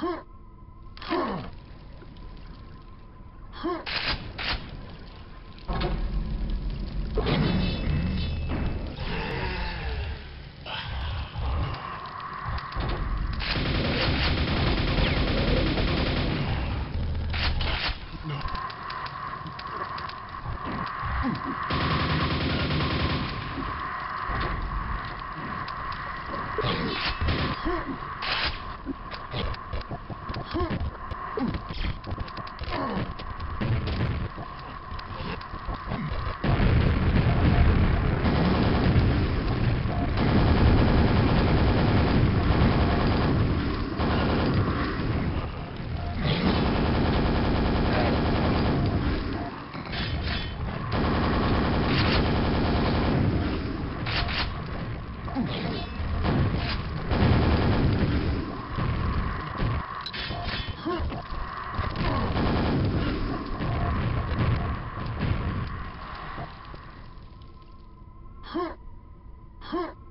huh. 哼。